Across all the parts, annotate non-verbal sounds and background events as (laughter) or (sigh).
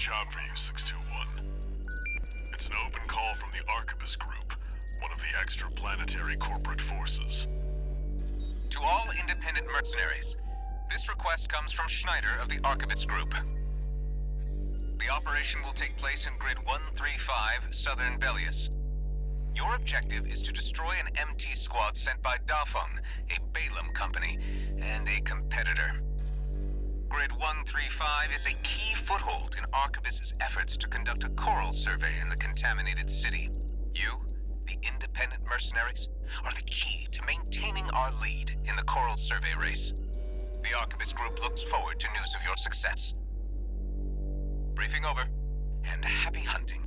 job for you, 621. It's an open call from the Arquebus Group, one of the extraplanetary corporate forces. To all independent mercenaries, this request comes from Schneider of the Arquebus Group. The operation will take place in Grid 135, Southern Belius. Your objective is to destroy an MT squad sent by Dafeng, a Balam company, and a competitor. Grid 135 is a key foothold in Arquebus's efforts to conduct a coral survey in the contaminated city. You, the independent mercenaries, are the key to maintaining our lead in the coral survey race. The Arquebus Group looks forward to news of your success. Briefing over, and happy hunting.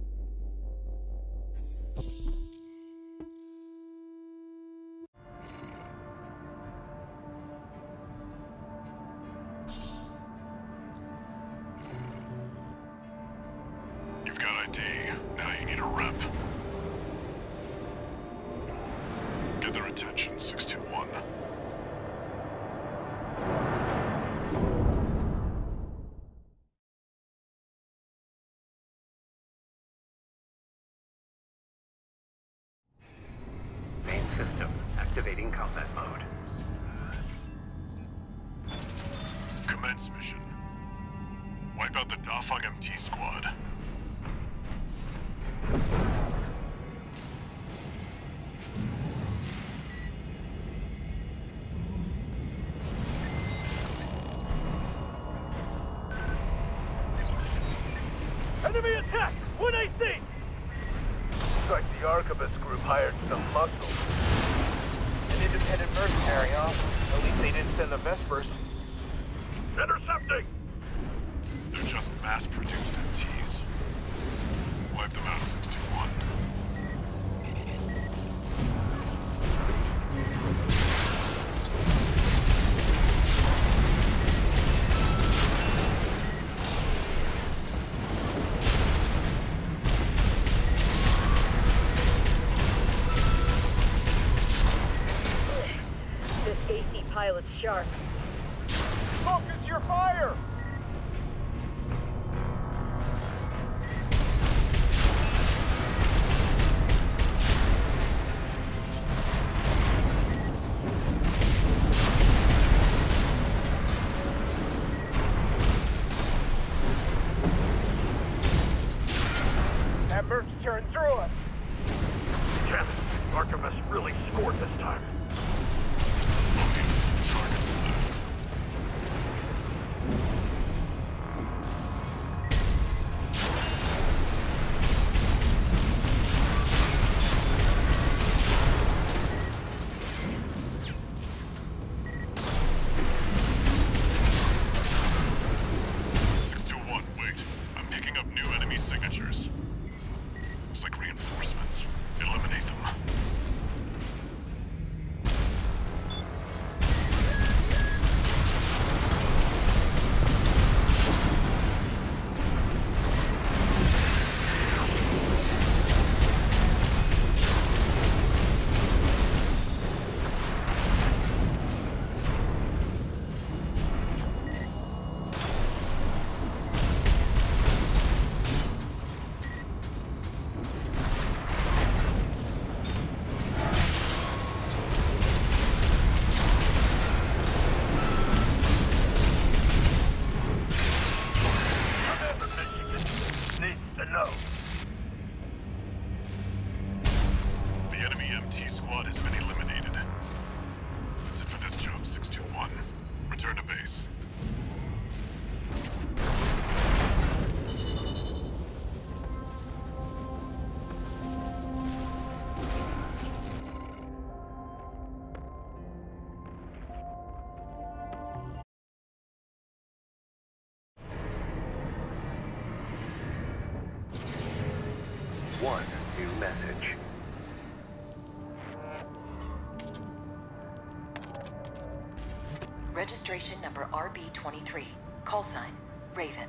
Call sign, Raven.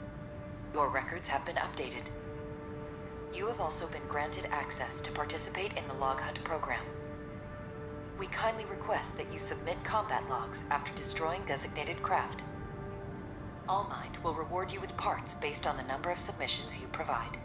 Your records have been updated. You have also been granted access to participate in the Log Hunt program. We kindly request that you submit combat logs after destroying designated craft. Allmind will reward you with parts based on the number of submissions you provide.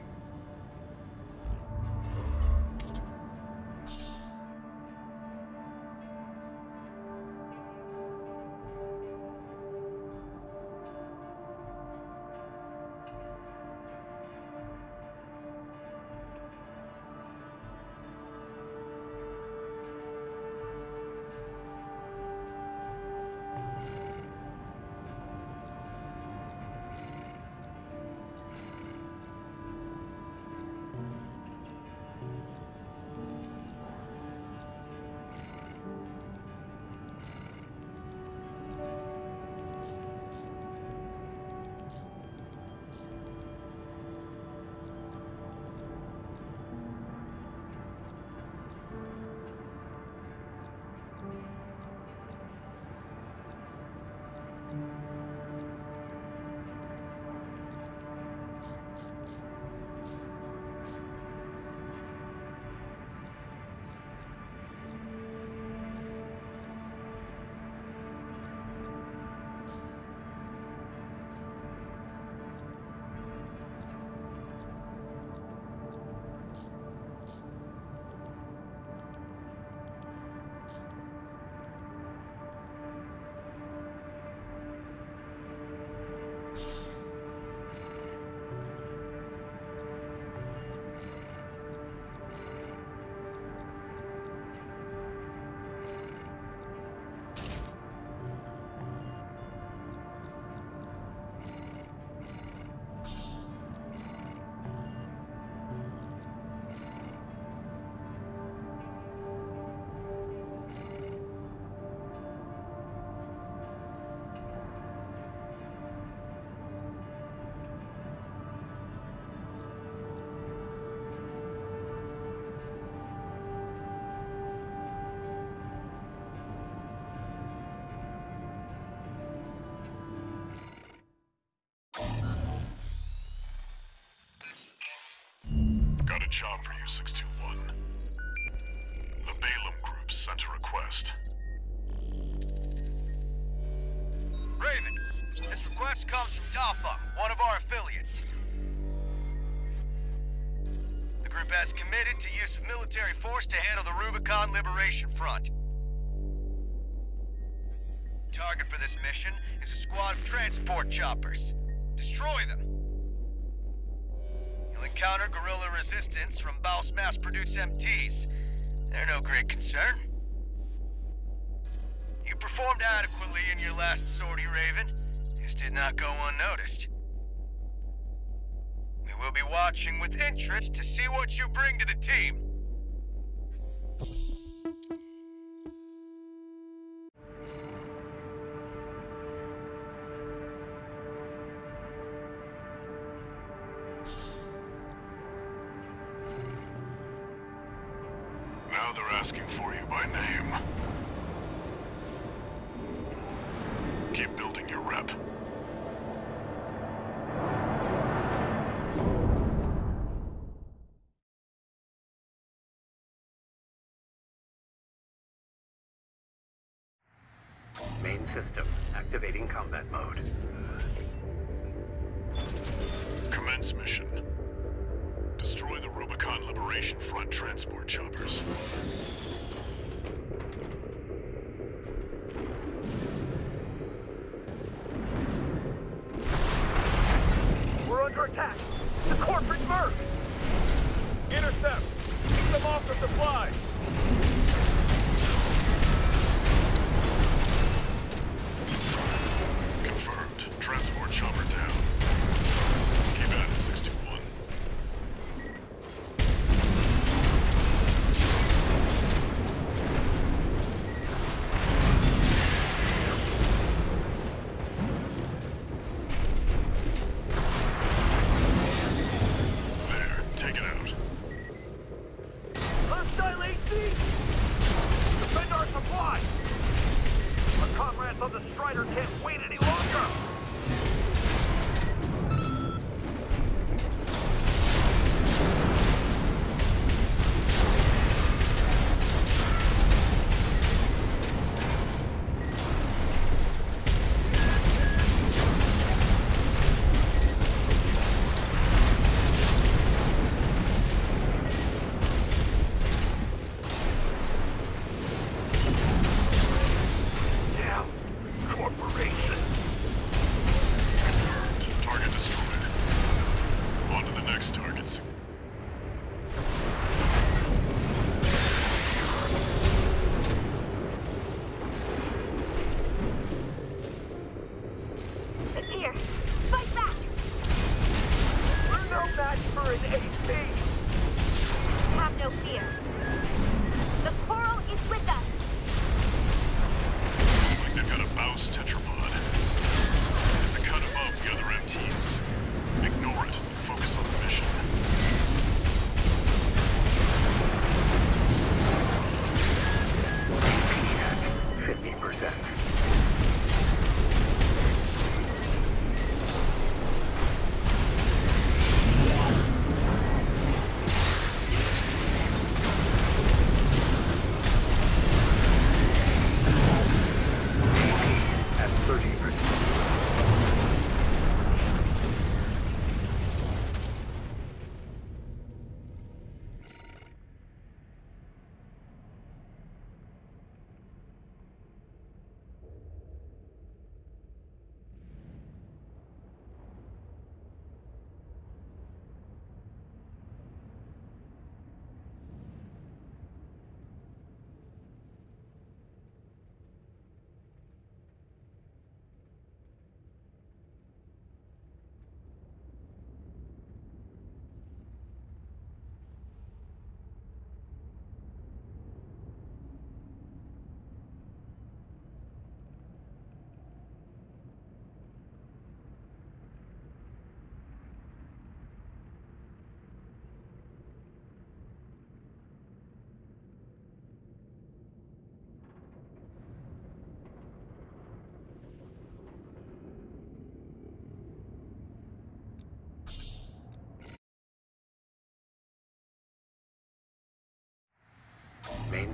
Job for you, 621. The Balam Group sent a request. Raven, this request comes from Dafeng, one of our affiliates. The group has committed to use of military force to handle the Rubicon Liberation Front. Target for this mission is a squad of transport choppers. Destroy them. You'll encounter guerrilla resistance from BAWS mass-produced MTs. They're no great concern. You performed adequately in your last sortie, Raven. This did not go unnoticed. We will be watching with interest to see what you bring to the team.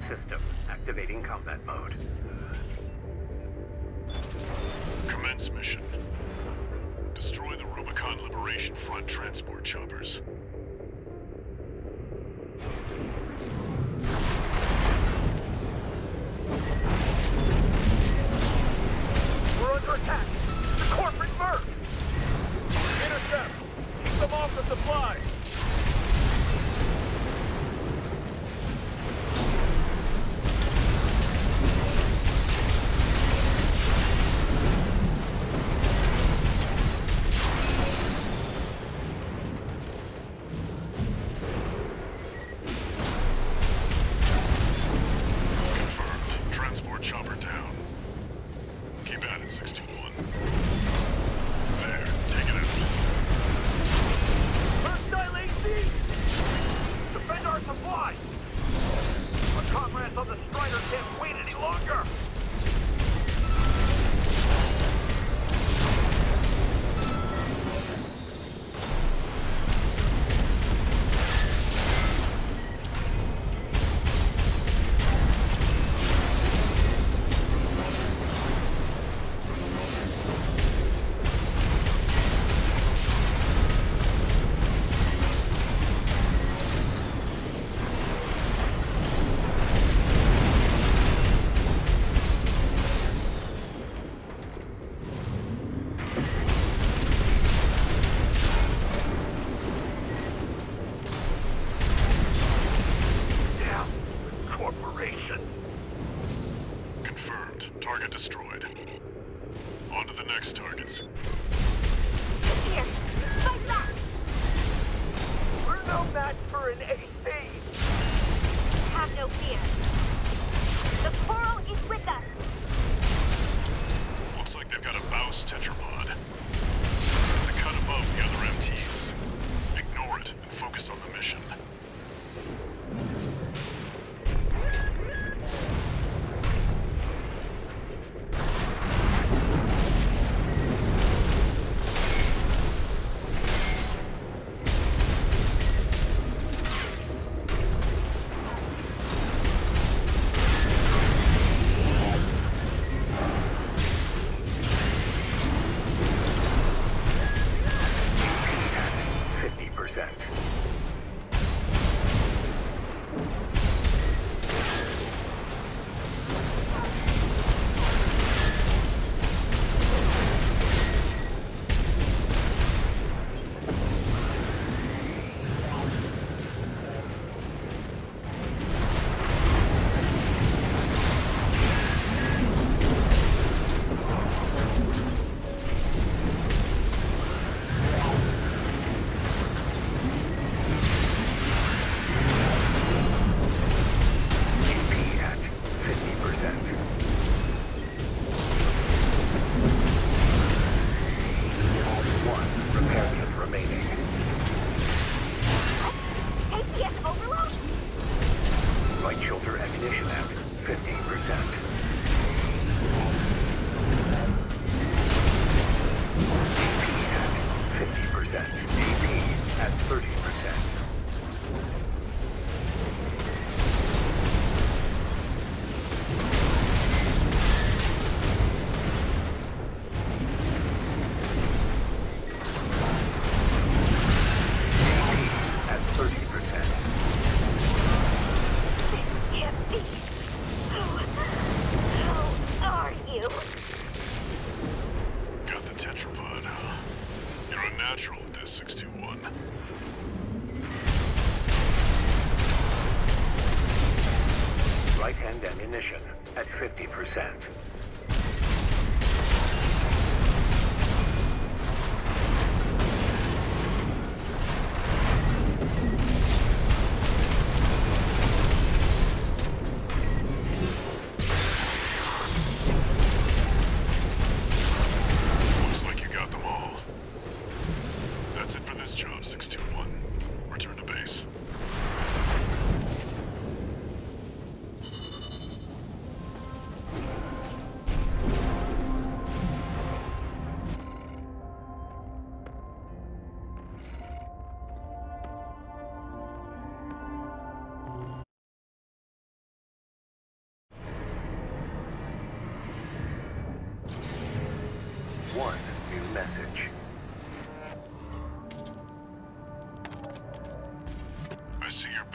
system. Activating combat mode. Commence mission. Destroy the Rubicon Liberation Front transport choppers.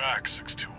back, 6-2.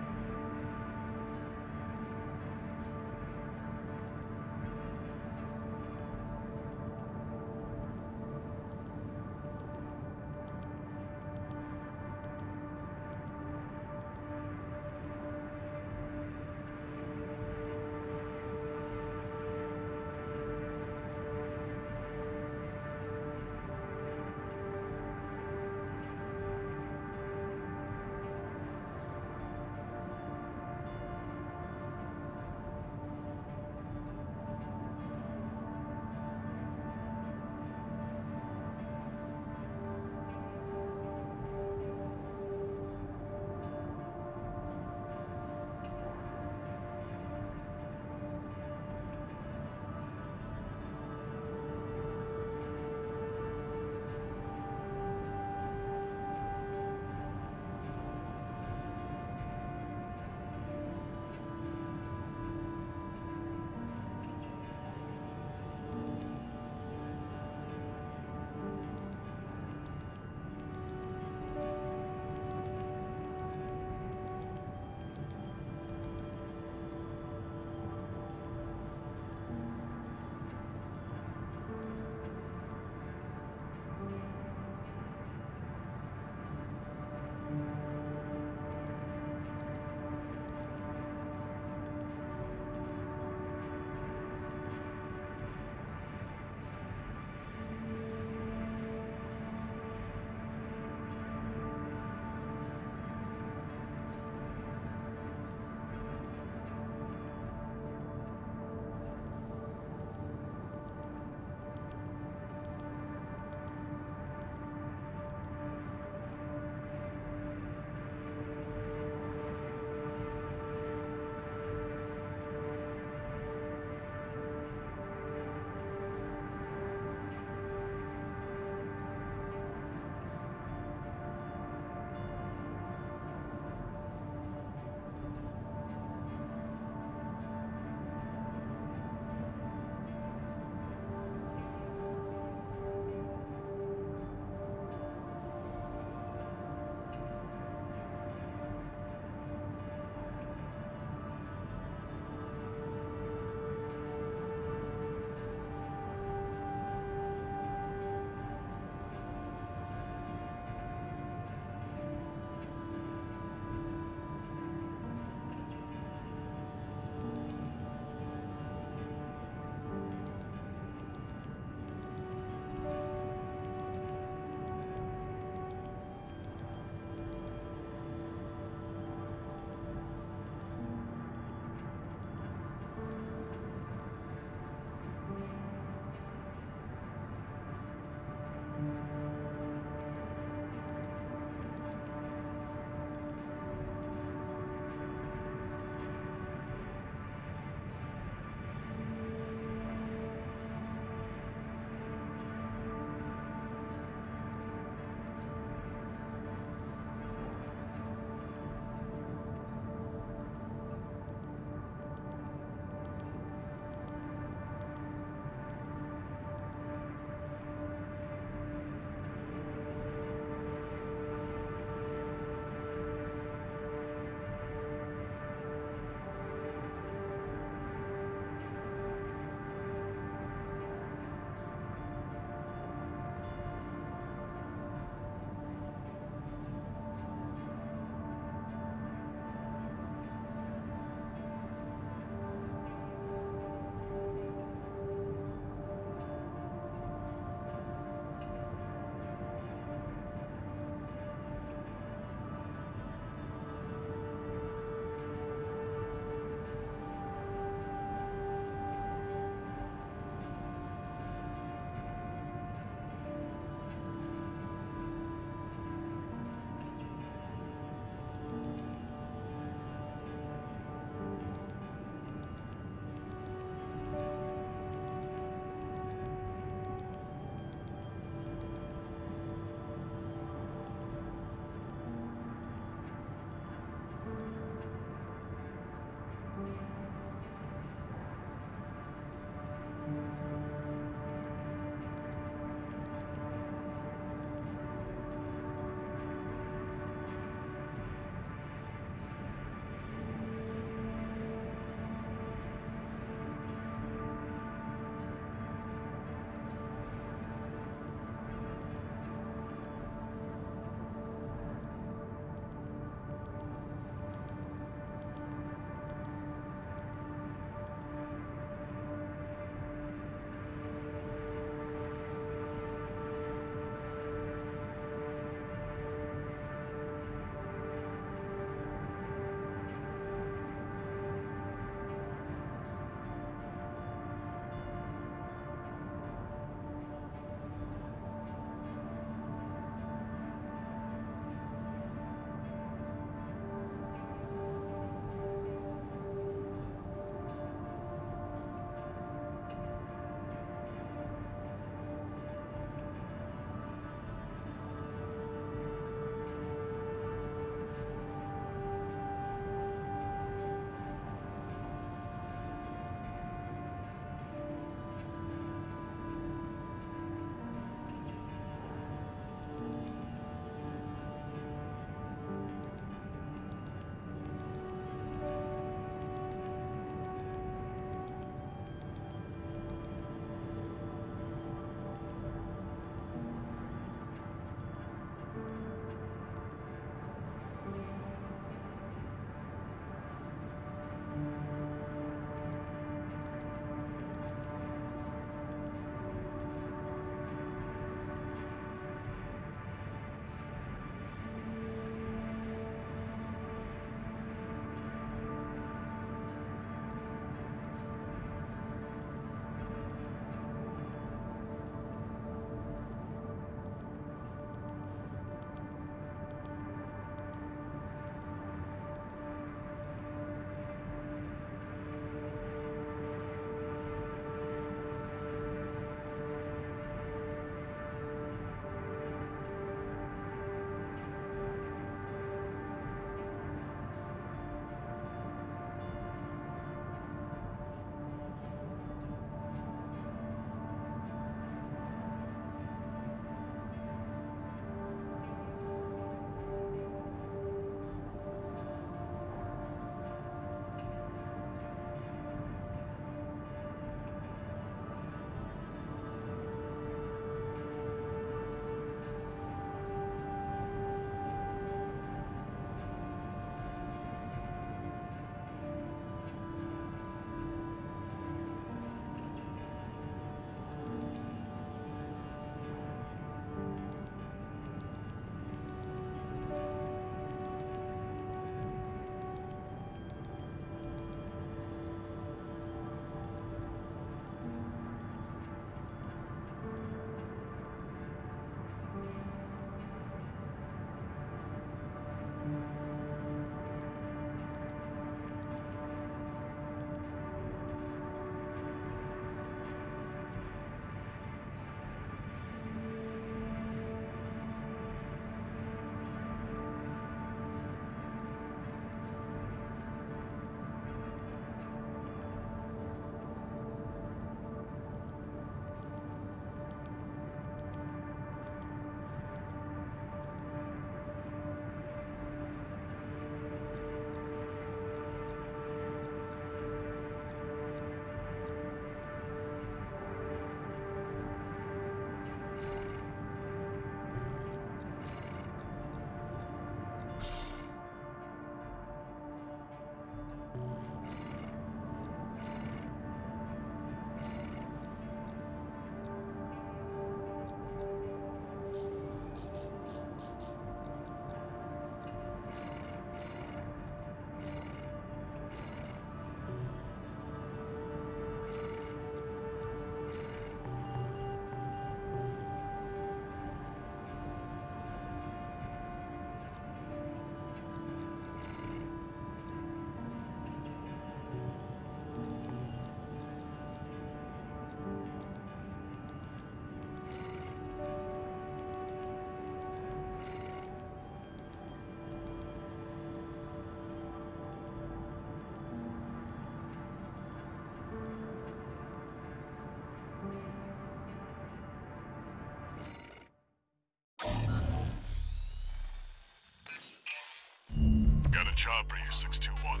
Job for you, 621.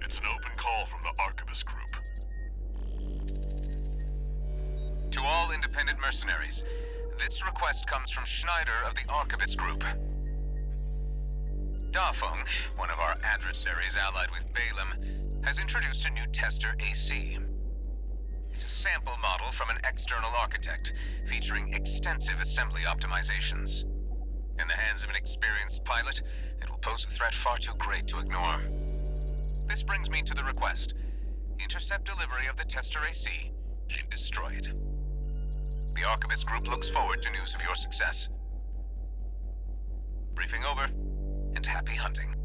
It's an open call from the Arquebus Group. To all independent mercenaries, this request comes from Schneider of the Arquebus Group. Dafeng, one of our adversaries allied with Balam, has introduced a new tester AC. It's a sample model from an external architect, featuring extensive assembly optimizations. In the hands of an experienced pilot, it pose a threat far too great to ignore. This brings me to the request. Intercept delivery of the tester AC and destroy it. The Arquebus Group looks forward to news of your success. Briefing over, and happy hunting.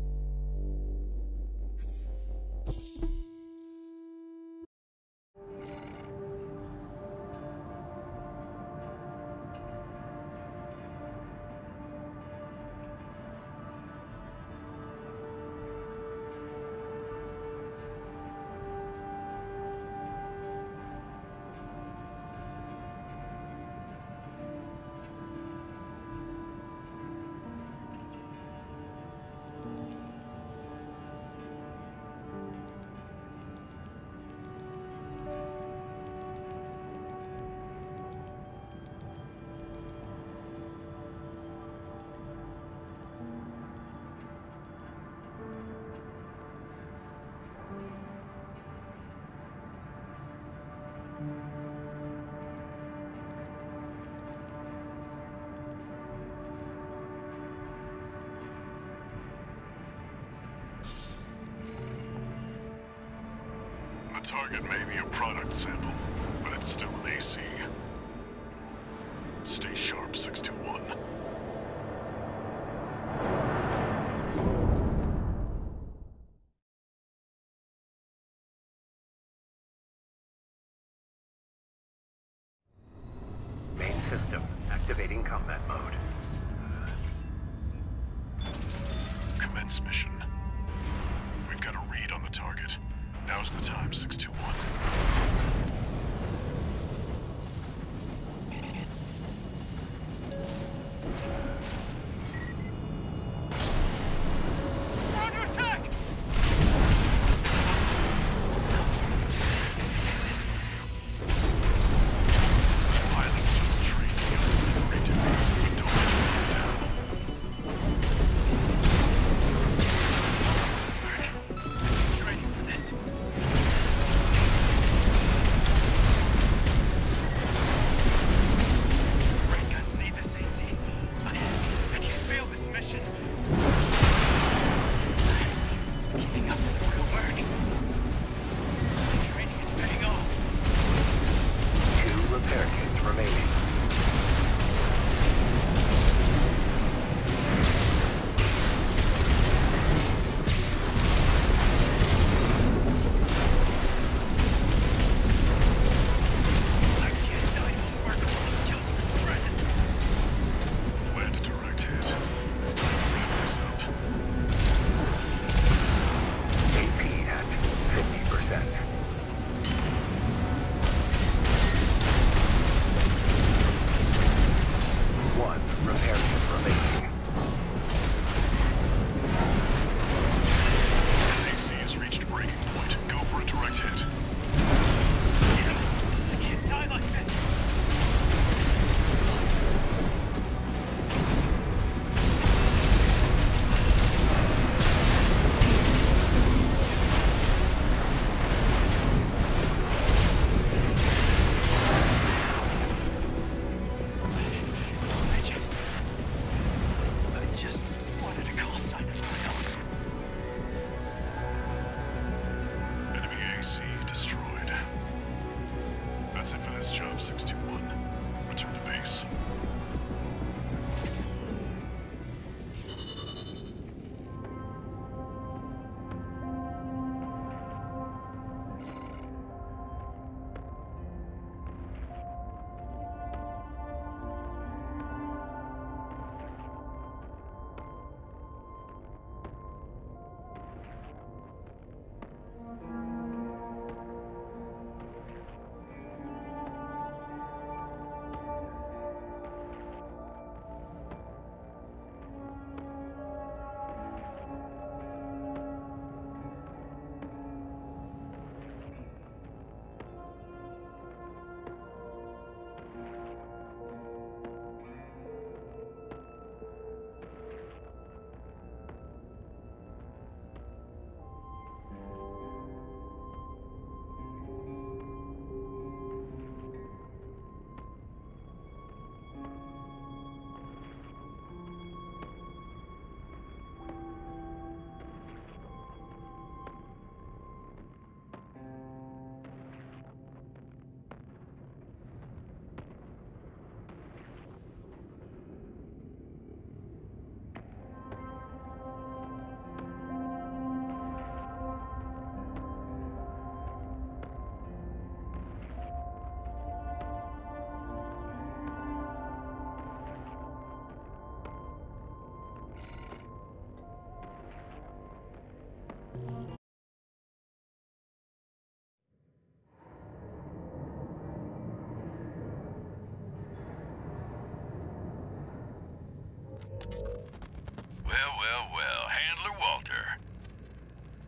Well, Handler Walter.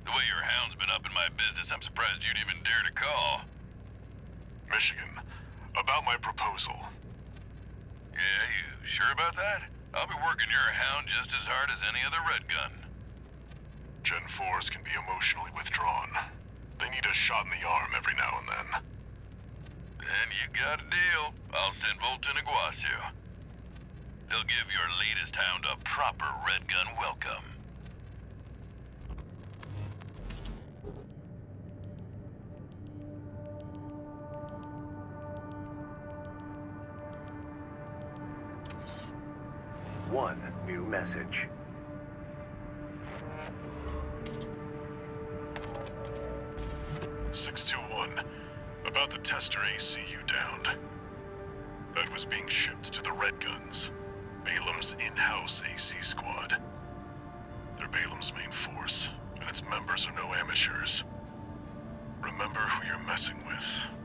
The way your hound's been up in my business, I'm surprised you'd even dare to call. Michigan, about my proposal. Yeah, you sure about that? I'll be working your hound just as hard as any other Red Gun. Gen 4s can be emotionally withdrawn. They need a shot in the arm every now and then. Then you got a deal. I'll send Volta and Iguazu. They'll give your latest hound a proper Red Gun welcome. One new message. Six two one. About the tester AC you downed. That was being shipped to the Red Guns, Balam's in-house AC squad. They're Balam's main force, and its members are no amateurs. Remember who you're messing with.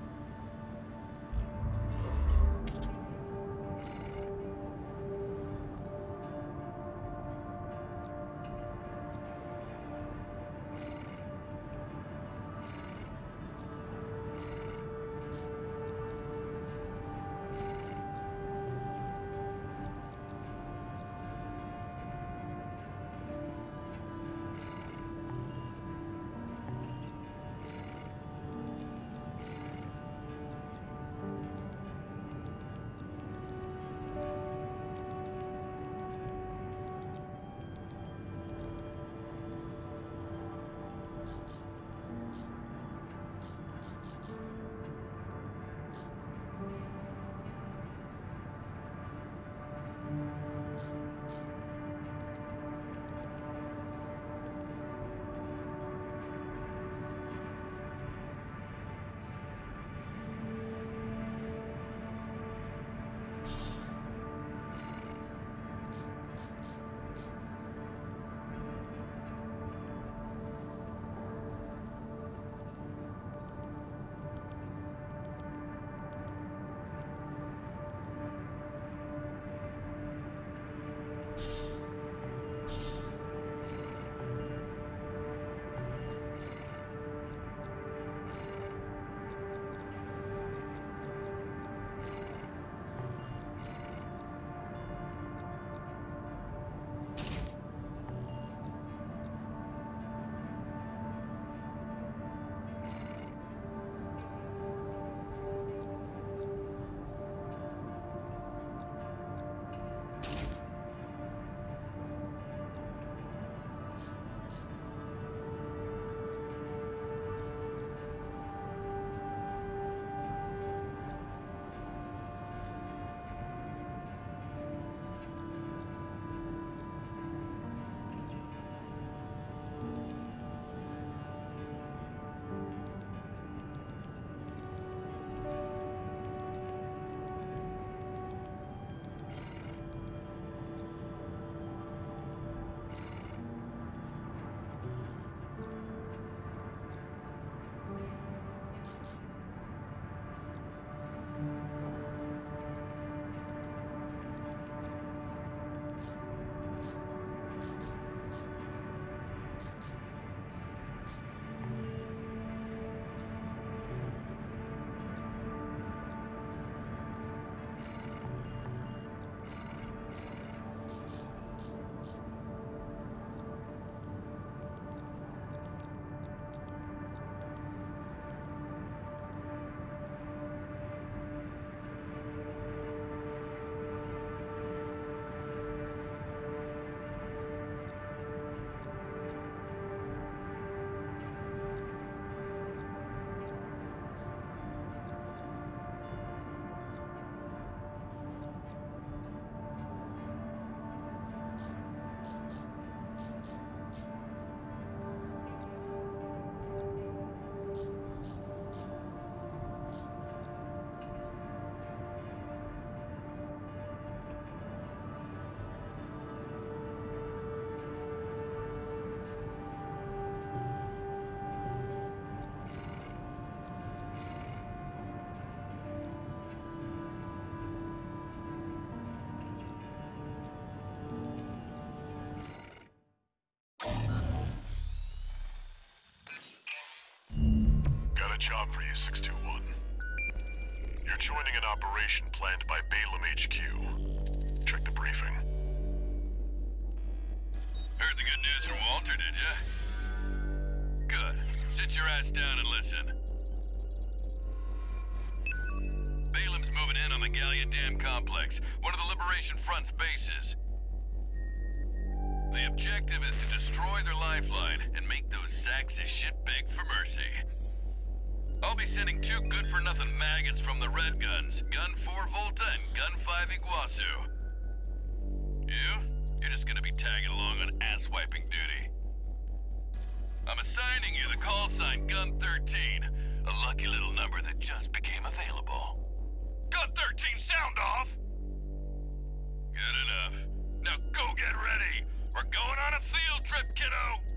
job for you, 621. You're joining an operation planned by Balam HQ. Check the briefing. Heard the good news from Walter, did you? Good. Sit your ass down and listen. Balam's moving in on the Gallia Dam complex, one of the Liberation Front's bases. The objective is to destroy their lifeline and make those sacks of shit beg for mercy. I'll be sending two good-for-nothing maggots from the Red Guns, Gun 4 Volta and Gun 5 Iguazu. You? You're just gonna be tagging along on ass-wiping duty. I'm assigning you the call sign Gun 13, a lucky little number that just became available. Gun 13, sound off! Good enough. Now go get ready! We're going on a field trip, kiddo!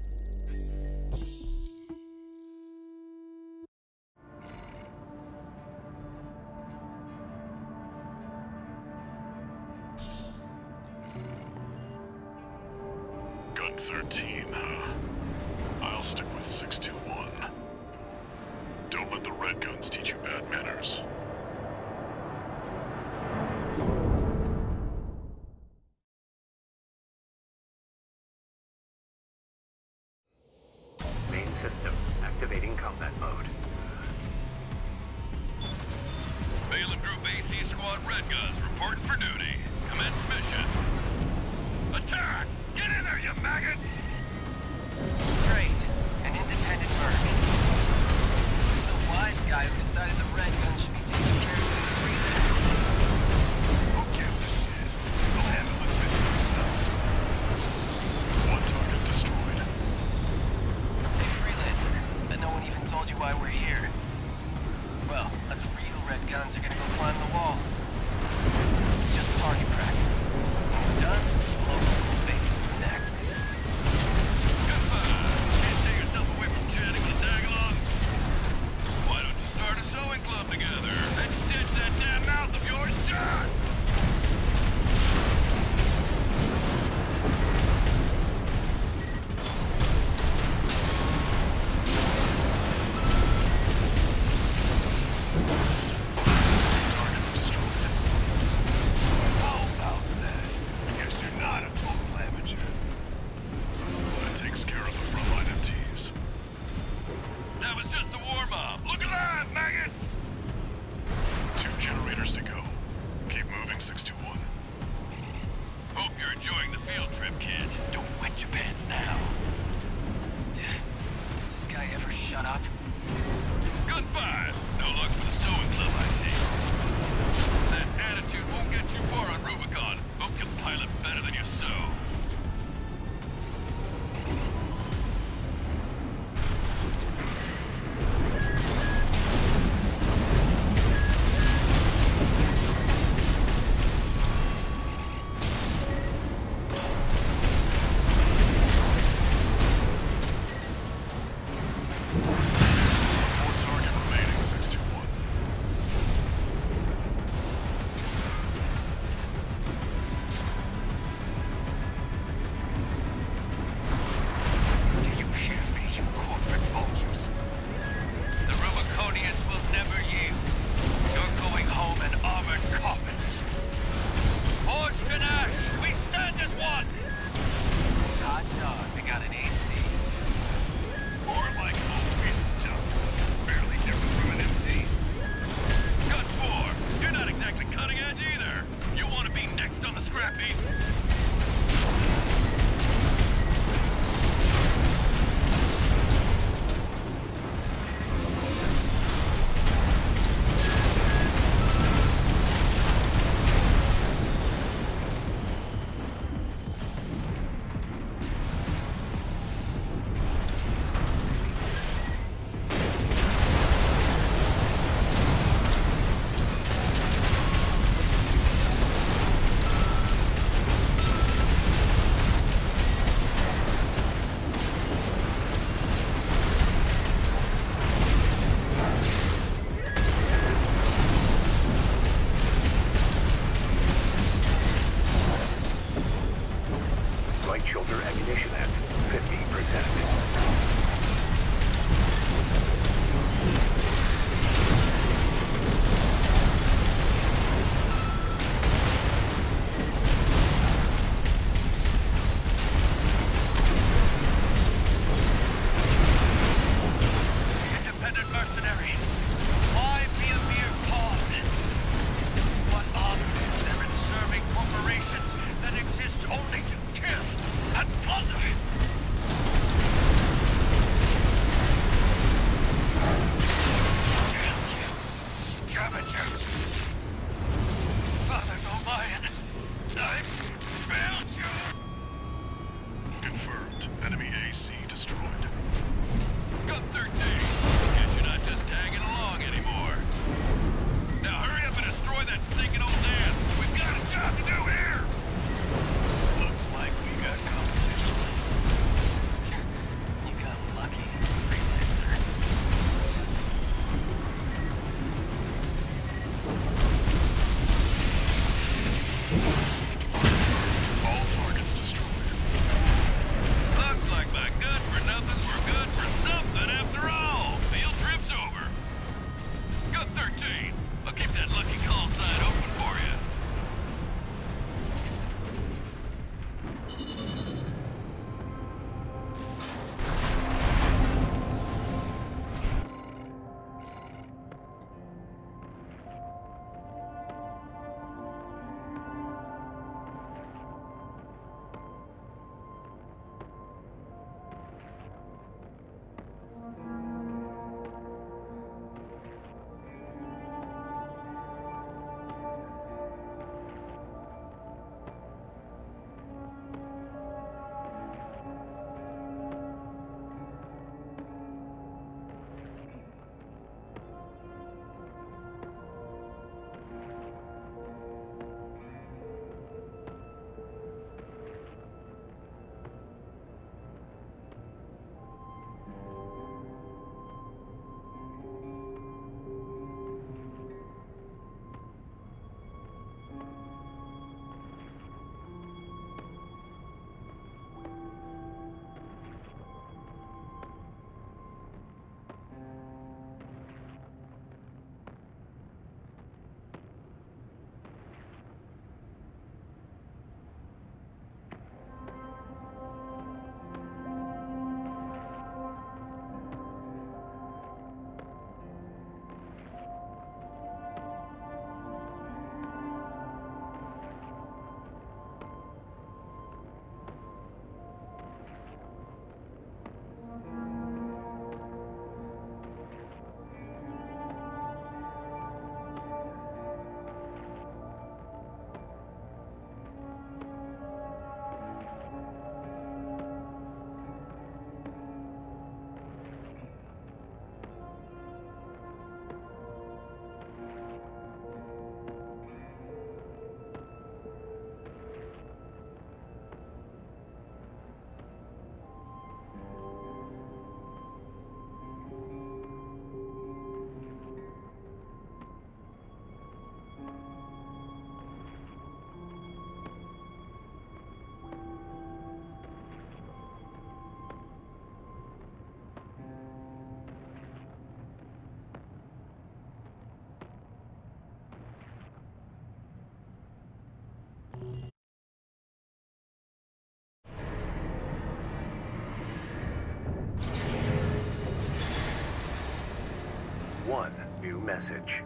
message.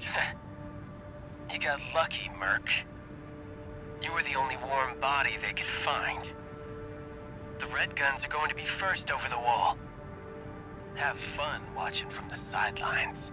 (laughs) you got lucky, Merc. You were the only warm body they could find. The Red Guns are going to be first over the wall. Have fun watching from the sidelines.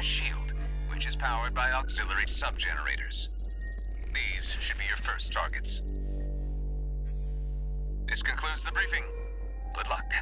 Shield, which is powered by auxiliary sub-generators. These should be your first targets. This concludes the briefing. Good luck.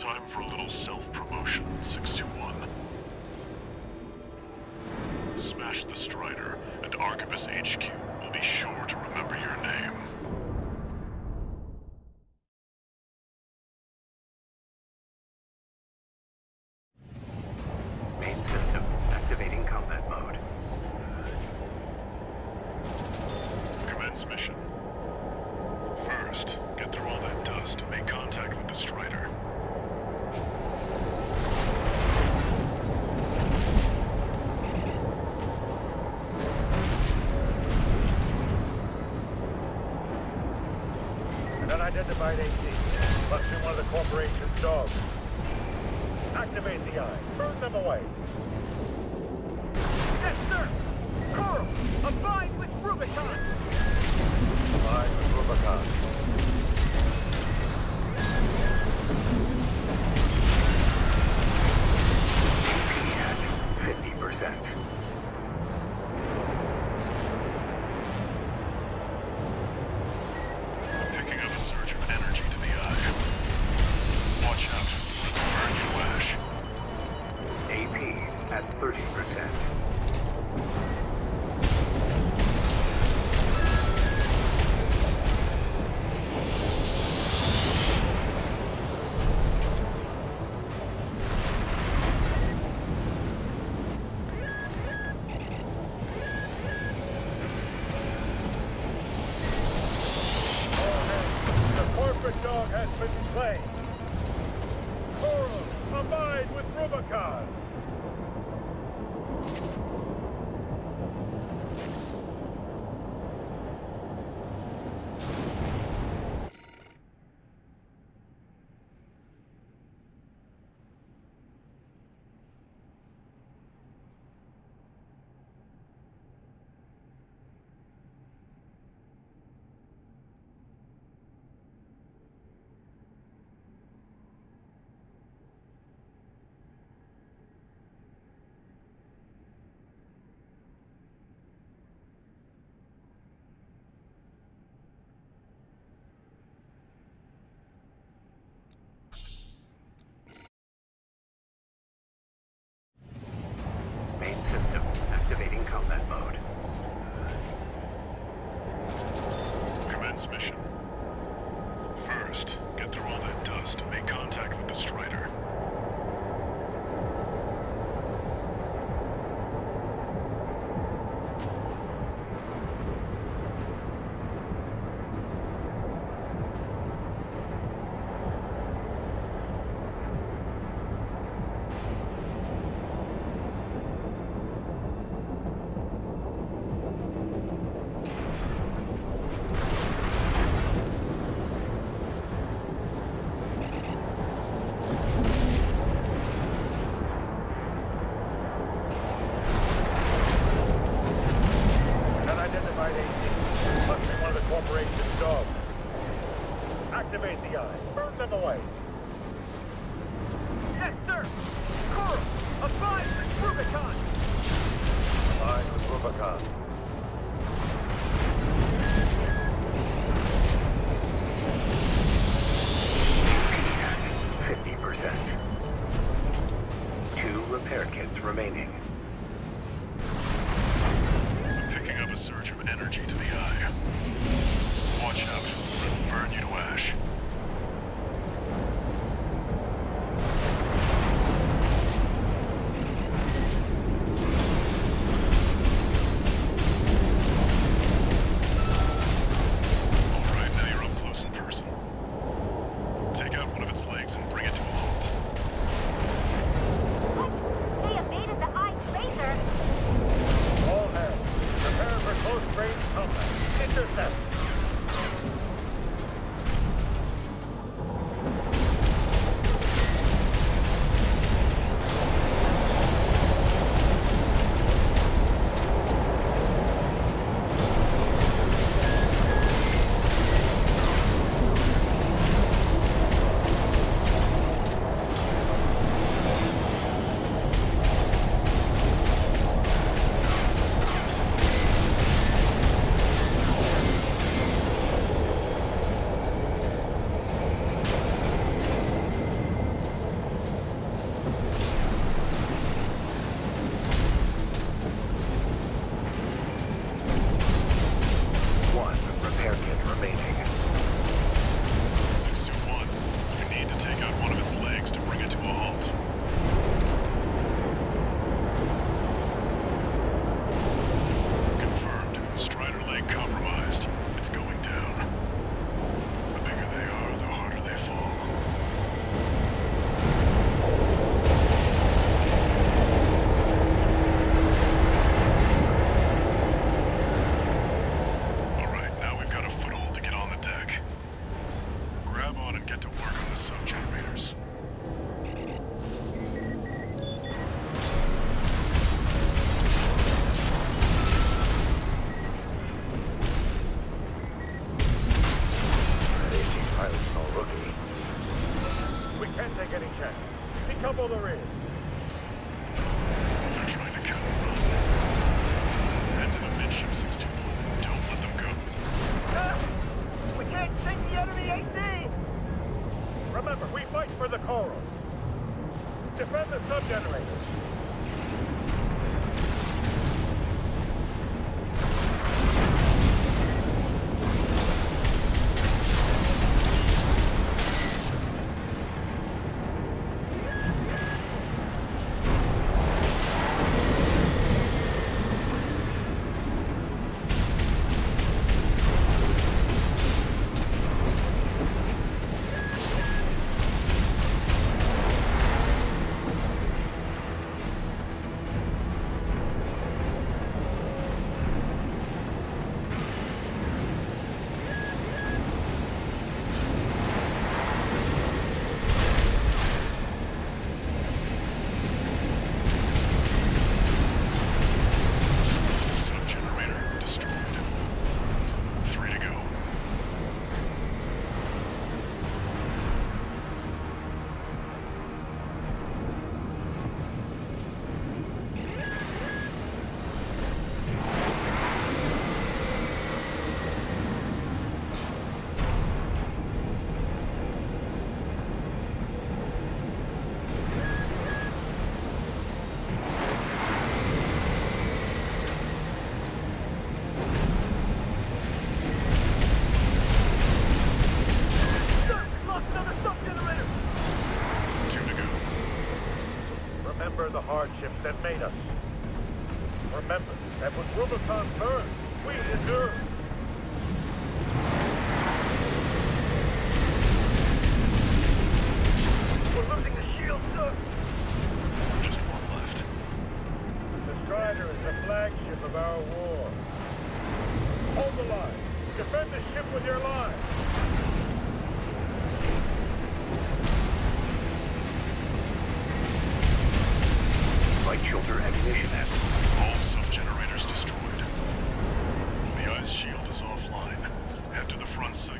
Time for a little self-promotion, 621. Must be one of the corporation's dogs. Activate the eye. Burn them away.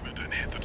Segment and hit the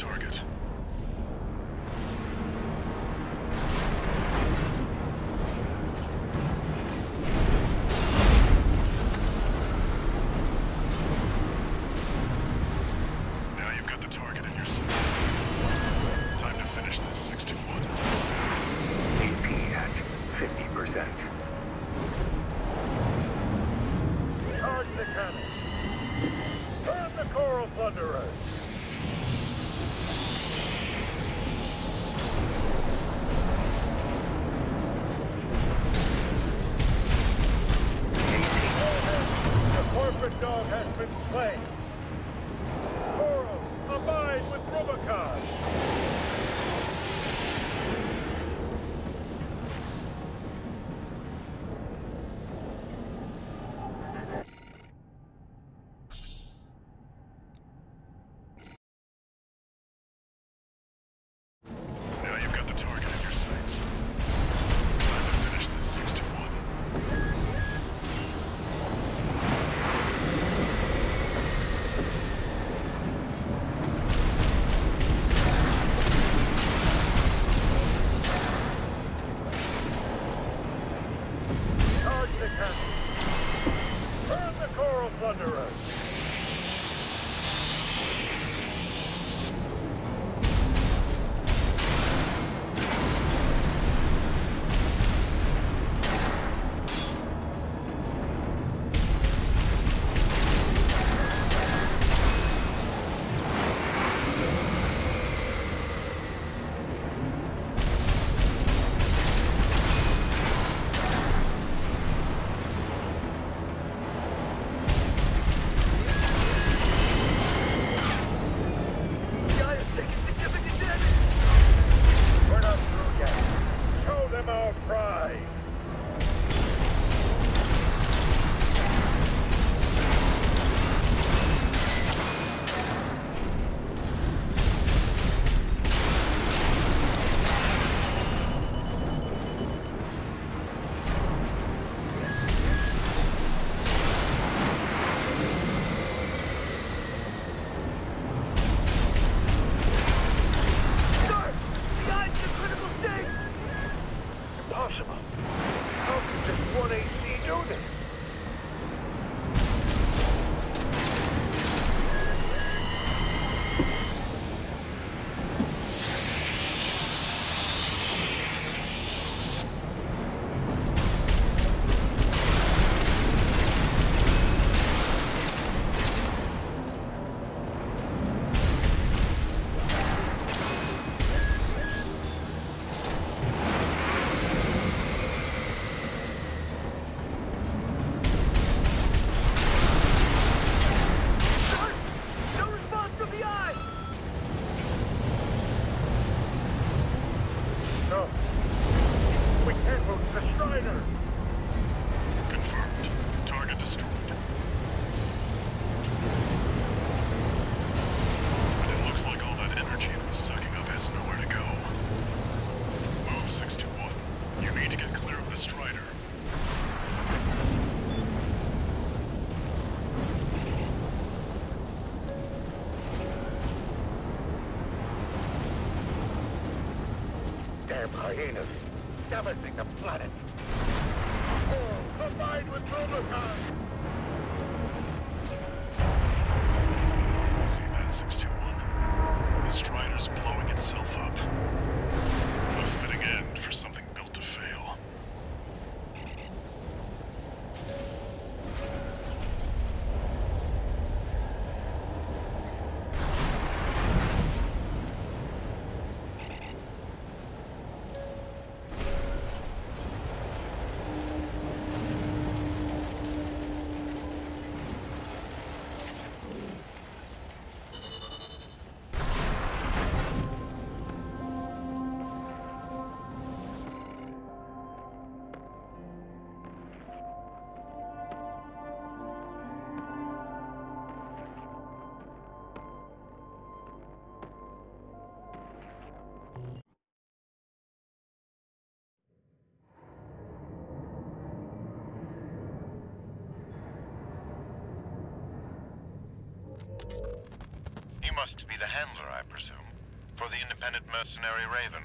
must be the handler, I presume, for the independent mercenary Raven.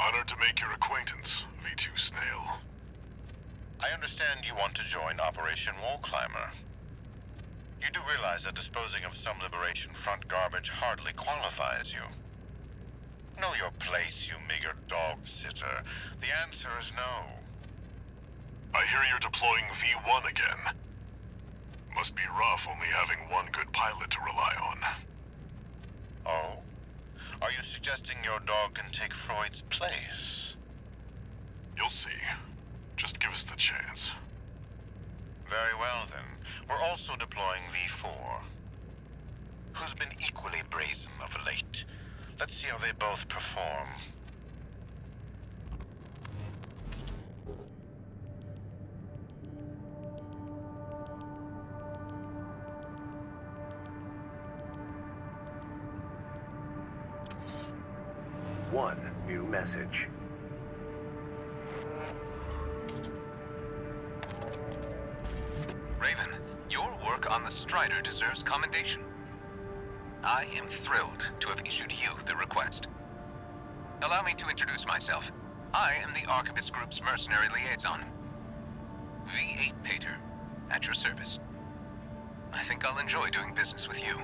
Honored to make your acquaintance, V2 Snail. I understand you want to join Operation Wall Climber. You do realize that disposing of some Liberation Front garbage hardly qualifies you. Know your place, you meager dog sitter. The answer is no. I hear you're deploying V1 again. Rough only having one good pilot to rely on. Oh? Are you suggesting your dog can take Freud's place? You'll see. Just give us the chance. Very well, then. We're also deploying V4. Who's been equally brazen of late. Let's see how they both perform. Message. Raven, your work on the Strider deserves commendation. I am thrilled to have issued you the request. Allow me to introduce myself. I am the Arquebus Group's mercenary liaison. V8 Pater, at your service. I think I'll enjoy doing business with you.